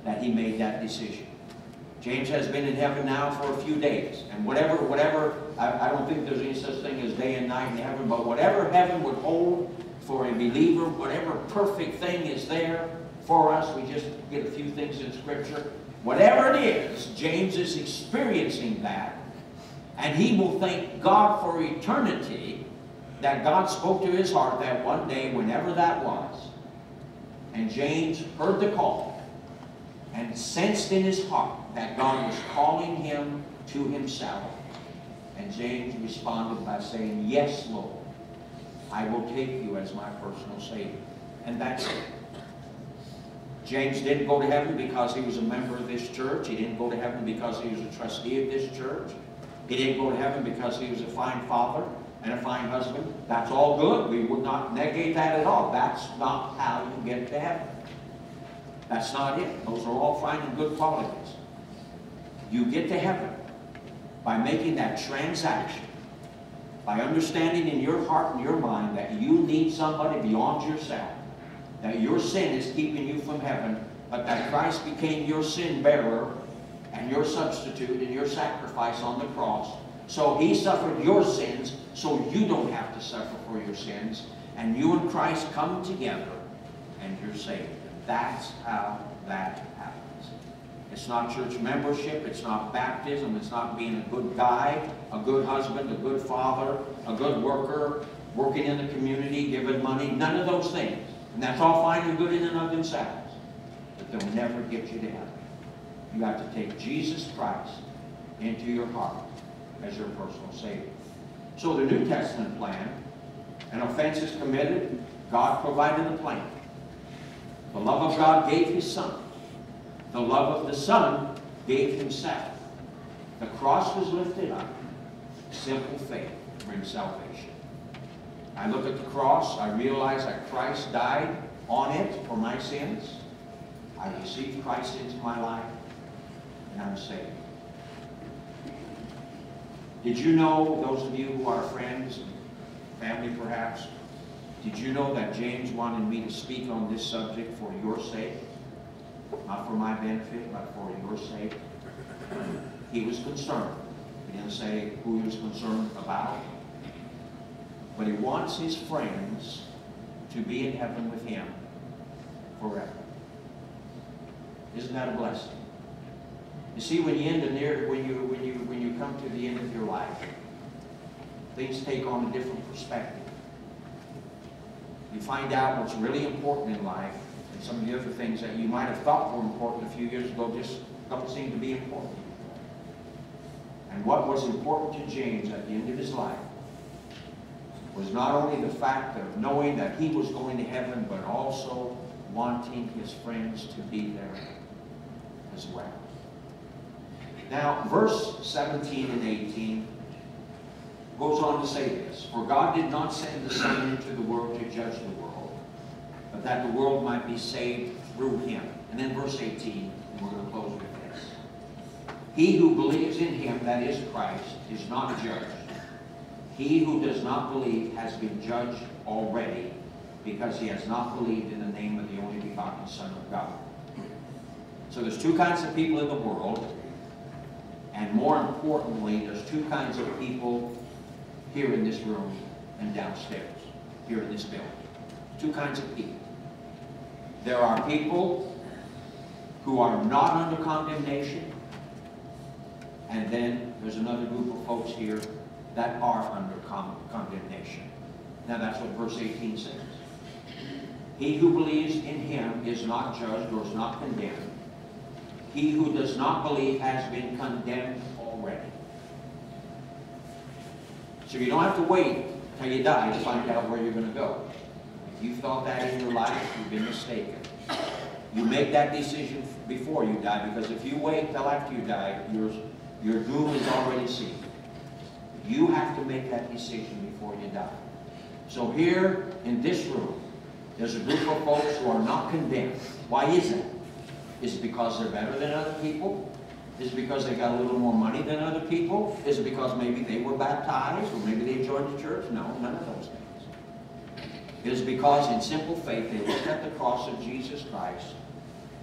that he made that decision. James has been in heaven now for a few days. And whatever, whatever, I, I don't think there's any such thing as day and night in heaven, but whatever heaven would hold for a believer, whatever perfect thing is there for us, we just get a few things in Scripture. Whatever it is, James is experiencing that. And he will thank God for eternity that God spoke to his heart that one day, whenever that was. And James heard the call and sensed in his heart that God was calling him to himself. And James responded by saying, Yes, Lord, I will take you as my personal Savior. And that's it. James didn't go to heaven because he was a member of this church. He didn't go to heaven because he was a trustee of this church. He didn't go to heaven because he was a fine father and a fine husband. That's all good. We would not negate that at all. That's not how you get to heaven. That's not it. Those are all fine and good qualities. You get to heaven by making that transaction, by understanding in your heart and your mind that you need somebody beyond yourself, that your sin is keeping you from heaven, but that Christ became your sin bearer and your substitute and your sacrifice on the cross. So he suffered your sins so you don't have to suffer for your sins. And you and Christ come together and you're saved. That's how that. It's not church membership. It's not baptism. It's not being a good guy, a good husband, a good father, a good worker, working in the community, giving money. None of those things. And that's all fine and good in and of themselves. But they'll never get you to heaven. You have to take Jesus Christ into your heart as your personal Savior. So the New Testament plan, an offense is committed, God provided the plan. The love of God gave His Son. The love of the Son gave Himself. The cross was lifted up. Simple faith brings salvation. I look at the cross, I realize that Christ died on it for my sins. I receive Christ into my life, and I'm saved. Did you know, those of you who are friends, family perhaps, did you know that James wanted me to speak on this subject for your sake? Not for my benefit, but for your sake. He was concerned. He didn't say who he was concerned about. But he wants his friends to be in heaven with him forever. Isn't that a blessing? You see, when you end when you when you when you come to the end of your life, things take on a different perspective. You find out what's really important in life, some of the other things that you might have thought were important a few years ago just don't seem to be important. And what was important to James at the end of his life was not only the fact of knowing that he was going to heaven, but also wanting his friends to be there as well. Now, verse 17 and 18 goes on to say this, For God did not send the Son into the world to judge the world, that the world might be saved through him. And then verse 18, and we're going to close with this. He who believes in him, that is Christ, is not judged. He who does not believe has been judged already because he has not believed in the name of the only begotten Son of God. So there's two kinds of people in the world, and more importantly, there's two kinds of people here in this room and downstairs, here in this building. Two kinds of people. There are people who are not under condemnation, and then there's another group of folks here that are under con condemnation. Now that's what verse 18 says. He who believes in him is not judged or is not condemned. He who does not believe has been condemned already. So you don't have to wait till you die to find out where you're going to go. You thought that in your life, you've been mistaken. You make that decision before you die, because if you wait till after you die, your, your doom is already sealed. You have to make that decision before you die. So here in this room, there's a group of folks who are not condemned. Why is that? Is it because they're better than other people? Is it because they got a little more money than other people? Is it because maybe they were baptized or maybe they joined the church? No, none of those things. It is because in simple faith they looked at the cross of Jesus Christ,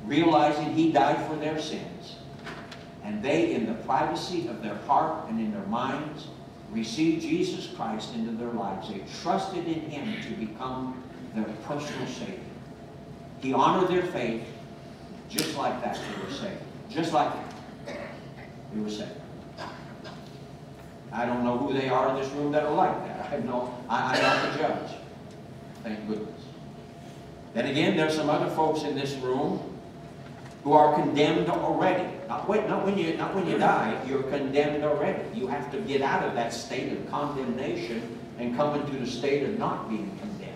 realizing He died for their sins, and they, in the privacy of their heart and in their minds, received Jesus Christ into their lives. They trusted in Him to become their personal Savior. He honored their faith just like that they were saved. Just like that. They were saved. I don't know who they are in this room that are like that. I no, I, I'm not the judge. Thank goodness. Then again, there's some other folks in this room who are condemned already. Not, wait, not, when you, not when you die, you're condemned already. You have to get out of that state of condemnation and come into the state of not being condemned.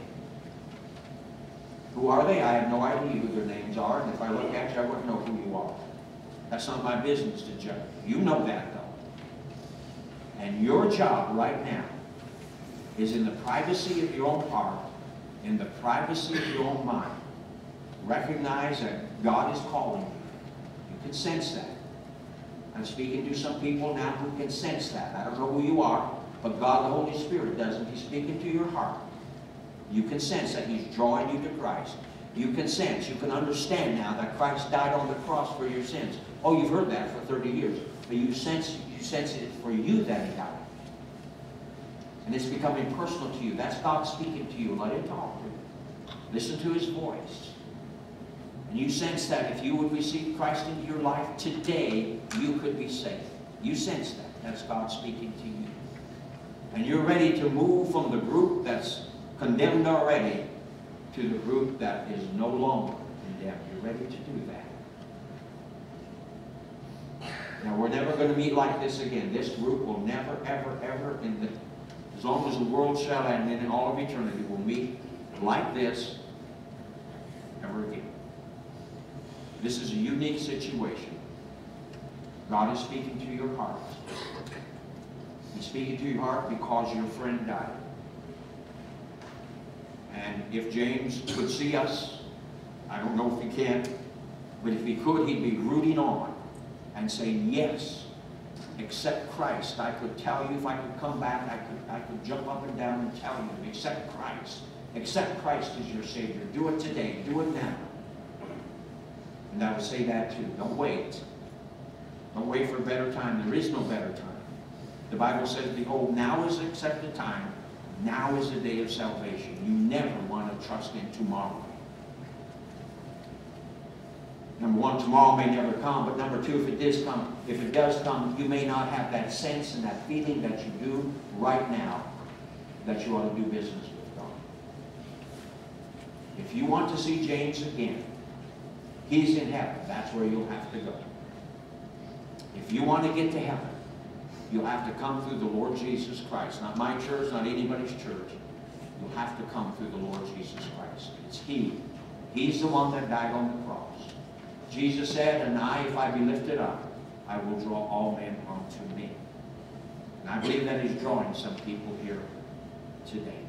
Who are they? I have no idea who their names are, and if I look at you, I wouldn't know who you are. That's not my business to judge. You know that, though. And your job right now is in the privacy of your own heart, in the privacy of your own mind. Recognize that God is calling you. You can sense that. I'm speaking to some people now who can sense that. I don't know who you are, but God, the Holy Spirit, does, and He's speaking to your heart. You can sense that He's drawing you to Christ. You can sense, you can understand now that Christ died on the cross for your sins. Oh, you've heard that for 30 years. But you sense, you sense it for you that He died. And it's becoming personal to you. That's God speaking to you. Let Him talk to you. Listen to His voice. And you sense that if you would receive Christ into your life today, you could be saved. You sense that. That's God speaking to you. And you're ready to move from the group that's condemned already to the group that is no longer condemned. You're ready to do that. Now, we're never going to meet like this again. This group will never, ever, ever, in the, as long as the world shall end, and in all of eternity, will meet like this ever again. This is a unique situation. God is speaking to your heart. He's speaking to your heart because your friend died. And if James could see us, I don't know if he can, but if he could, he'd be rooting on and saying, yes, accept Christ. I could tell you if I could come back, I could, I could jump up and down and tell you, accept Christ. Accept Christ as your Savior. Do it today. Do it now. And I would say that too. Don't wait. Don't wait for a better time. There is no better time. The Bible says, Behold, now is the accepted time. Now is the day of salvation. You never want to trust in tomorrow. Number one, tomorrow may never come, but number two, if it does come, if it does come, you may not have that sense and that feeling that you do right now that you ought to do business with God. If you want to see James again, he's in heaven. That's where you'll have to go. If you want to get to heaven, you'll have to come through the Lord Jesus Christ. Not my church, not anybody's church. You'll have to come through the Lord Jesus Christ. It's He. He's the one that died on the cross. Jesus said, And I, if I be lifted up, I will draw all men unto me. And I believe that He's drawing some people here today.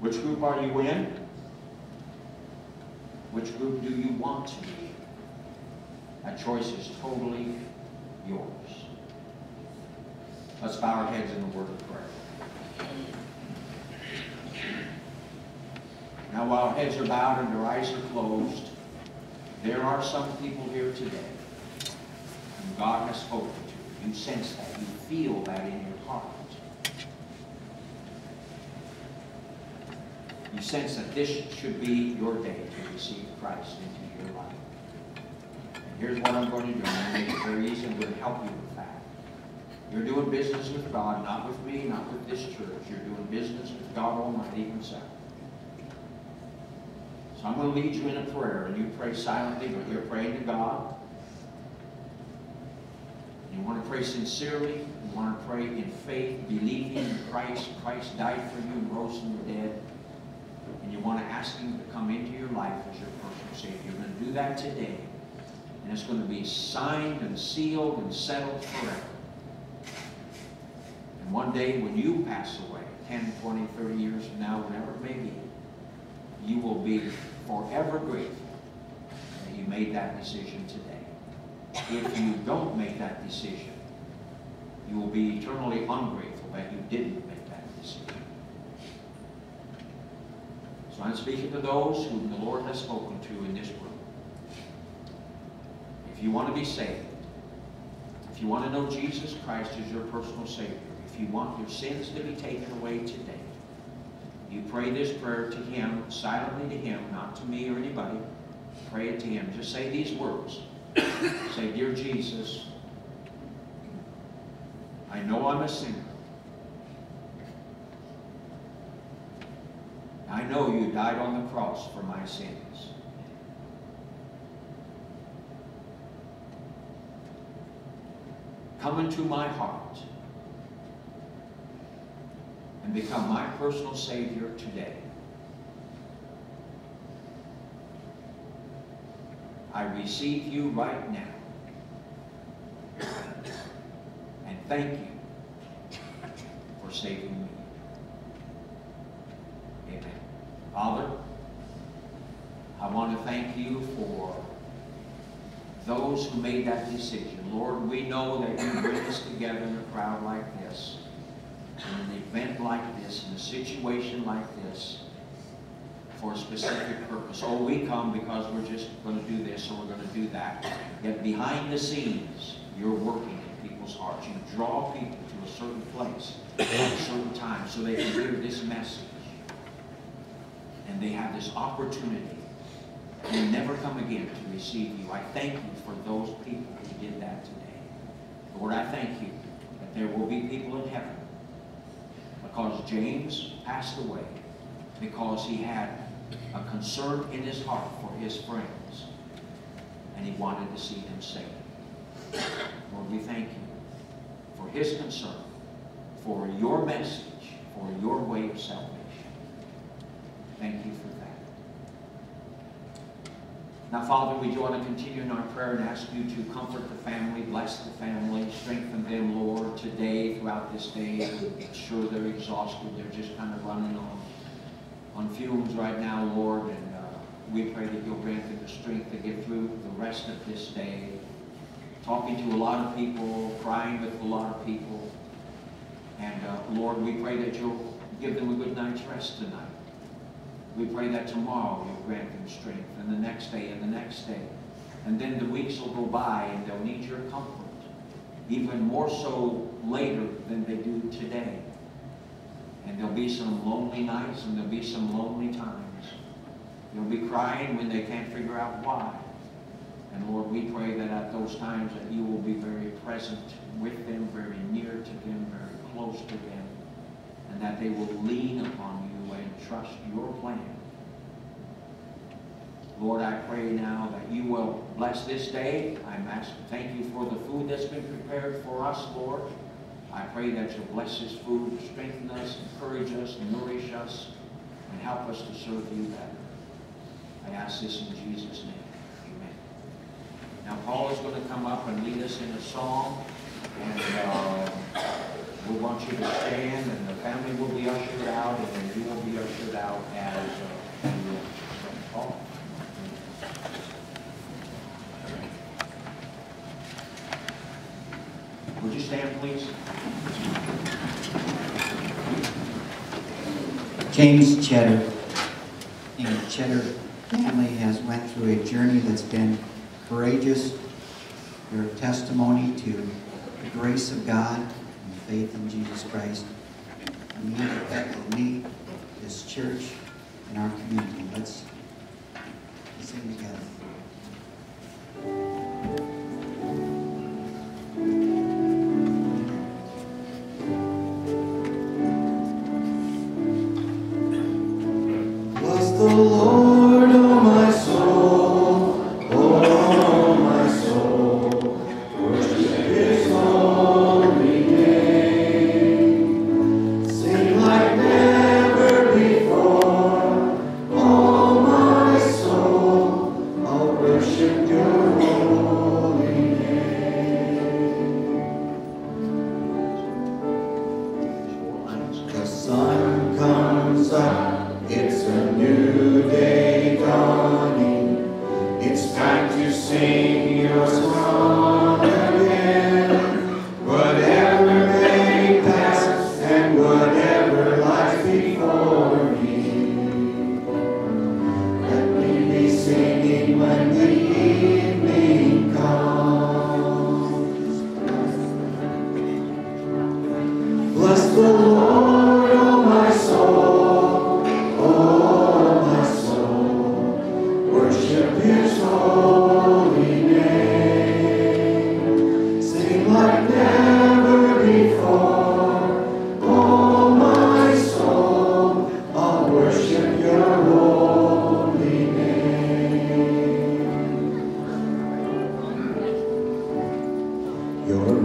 Which group are you in? Which group do you want to be? That choice is totally yours. Let's bow our heads in the word of prayer. Now, while our heads are bowed and our eyes are closed, there are some people here today whom God has spoken to. You sense that. You feel that in your heart. You sense that this should be your day to receive Christ into your life. And here's what I'm going to do. I'm going to make it very easy. I'm going to help you with that. You're doing business with God, not with me, not with this church. You're doing business with God Almighty Himself. So I'm going to lead you in a prayer, and you pray silently, but you're praying to God. You want to pray sincerely. You want to pray in faith, believing in Christ. Christ died for you and rose from the dead. And you want to ask Him to come into your life as your personal Savior. You're going to do that today. And it's going to be signed and sealed and settled forever. And one day when you pass away, 10, 20, 30 years from now, whenever it may be, you will be forever grateful that you made that decision today. If you don't make that decision, you will be eternally ungrateful that you didn't make that decision. So I'm speaking to those whom the Lord has spoken to in this room. If you want to be saved, if you want to know Jesus Christ as your personal Savior, if you want your sins to be taken away today, you pray this prayer to Him, silently to Him, not to me or anybody. Pray it to Him. Just say these words. [COUGHS] say, Dear Jesus, I know I'm a sinner. I know you died on the cross for my sins. Come into my heart and become my personal Savior today. I receive you right now. And thank you for saving me. Amen. Father, I want to thank you for those who made that decision. Lord, we know that you bring us together in a crowd like this, in an event like this, in a situation like this, for a specific purpose. Oh, we come because we're just going to do this or we're going to do that. Yet behind the scenes, you're working in people's hearts. You draw people to a certain place at a certain time so they can hear this message. And they have this opportunity and never come again to receive you. I thank you for those people who did that today. Lord, I thank you that there will be people in heaven because James passed away because he had a concern in his heart for his friends and he wanted to see them saved. Lord, we thank you for his concern, for your message, for your way of salvation. Thank you for that. Now, Father, we do want to continue in our prayer and ask you to comfort the family, bless the family, strengthen them, Lord, today, throughout this day. I'm sure they're exhausted. They're just kind of running on, on fumes right now, Lord. And uh, we pray that you'll grant them the strength to get through the rest of this day. Talking to a lot of people, crying with a lot of people. And uh, Lord, we pray that you'll give them a good night's rest tonight. We pray that tomorrow you'll grant them strength, and the next day, and the next day. And then the weeks will go by, and they'll need your comfort, even more so later than they do today. And there'll be some lonely nights, and there'll be some lonely times. They'll be crying when they can't figure out why. And Lord, we pray that at those times that you will be very present with them, very near to them, very close to them, and that they will lean upon trust your plan. Lord, I pray now that you will bless this day. Asking, thank you for the food that's been prepared for us, Lord. I pray that you'll bless this food, strengthen us, encourage us, nourish us, and help us to serve you better. I ask this in Jesus' name. Amen. Now, Paul is going to come up and lead us in a song, and uh, we want you to stand, and the family will be ushered out, and you will be ushered out as uh, you will Paul. Would you stand, please? James Tschetter and the Tschetter family has went through a journey that's been courageous. Your testimony to the grace of God faith in Jesus Christ. The need affected me, this church, and our community. Let's sing together.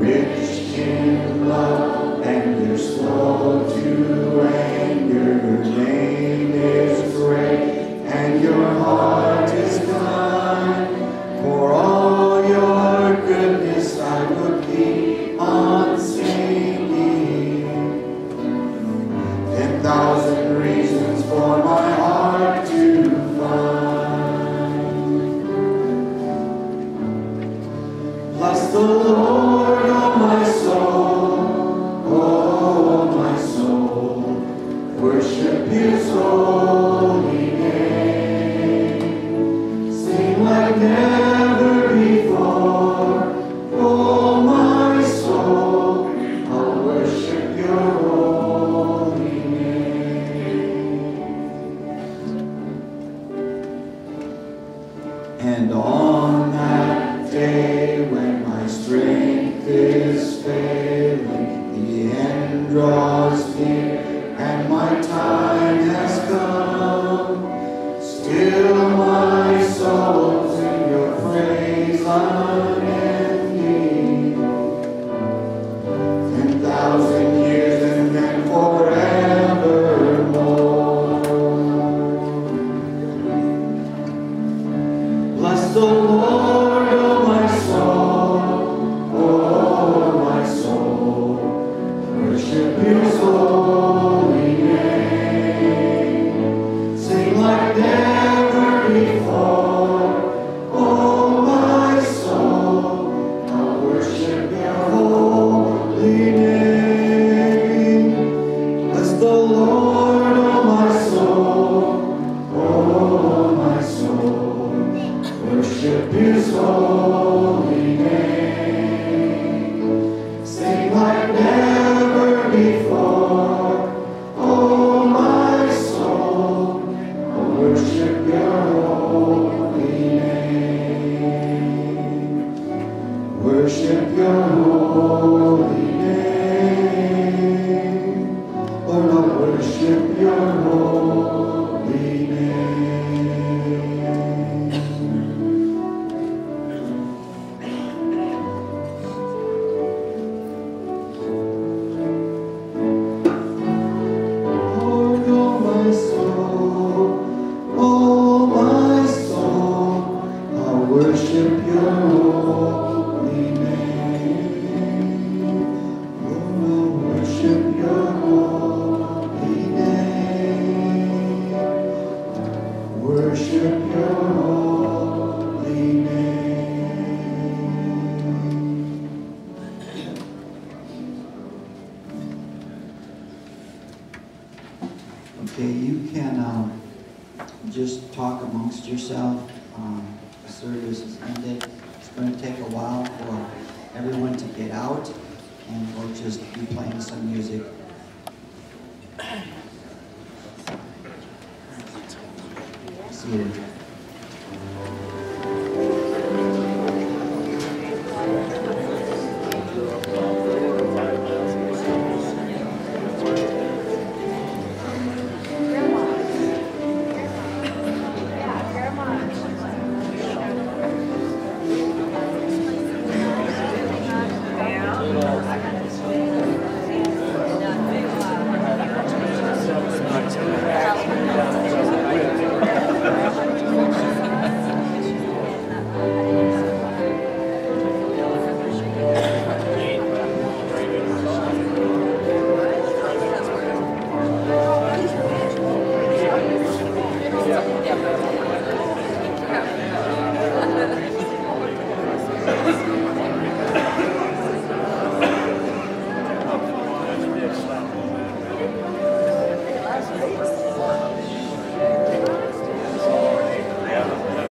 Yeah.